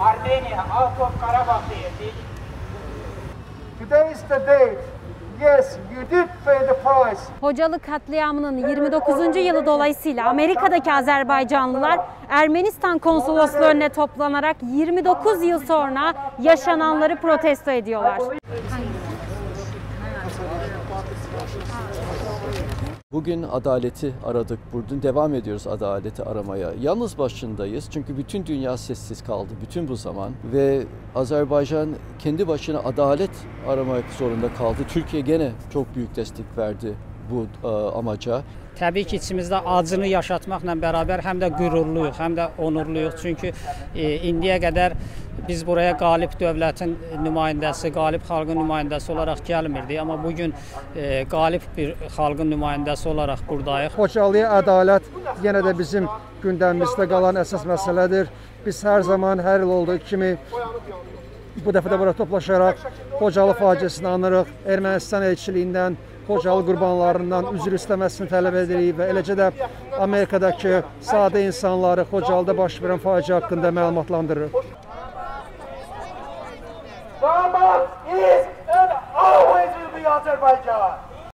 Armenia out of Karabakh deyildik. Today is the date. Yes, you did pay the price. Hocalı katliamının 29. yılı dolayısıyla Amerika'daki Azerbaycanlılar Ermenistan konsolosluğu önüne toplanarak 29 yıl sonra yaşananları protesto ediyorlar. Bugün adaleti aradık. Buradan devam ediyoruz adaleti aramaya. Yalnız başındayız çünkü bütün dünya sessiz kaldı bütün bu zaman ve Azerbaycan kendi başına adalet aramak zorunda kaldı. Türkiye gene çok büyük destek verdi bu e, amaca. Təbii ki, içimizdə acını yaşatmaqla bərabər həm də qürurluyuq, həm də onurluyuq. Çünki e, indiyə qədər biz buraya qalib dövlətin nümayəndəsi, qalib xalqın nümayəndəsi olaraq gəlmirdik, amma bu gün e, qalib bir xalqın nümayəndəsi olaraq burdayıq. Xocalıya ədalət yenə də bizim gündəmimizdə qalan əsas məsələdir. Biz hər zaman hər il olduğu kimi bu dəfə də bura toplaşaraq Xocalı faciəsini anırıq. Ermənistan elçiliyindən Xocalı qurbanlarından üzr istəməsini tələb edirik və eləcə də Amerikadakı sadə insanları Xocalıda baş verən faciə haqqında məlumatlandırırıq. Damat is and always will be Azerbaijan.